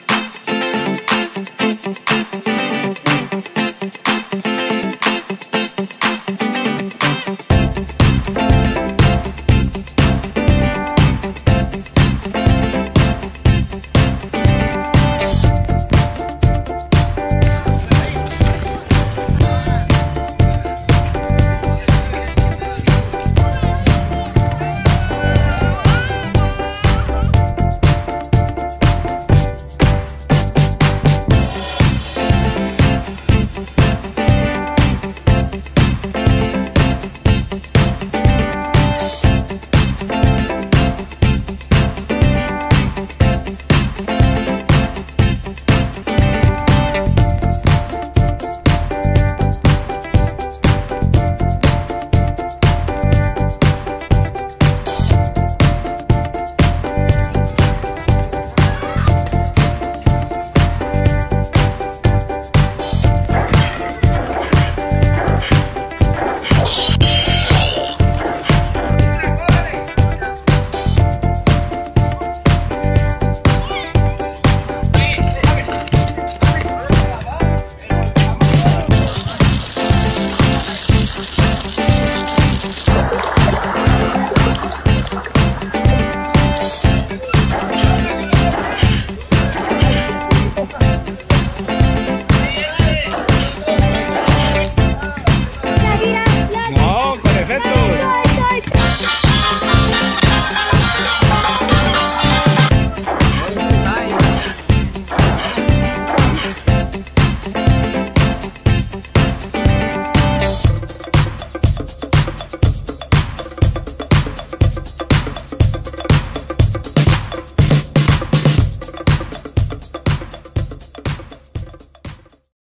dance.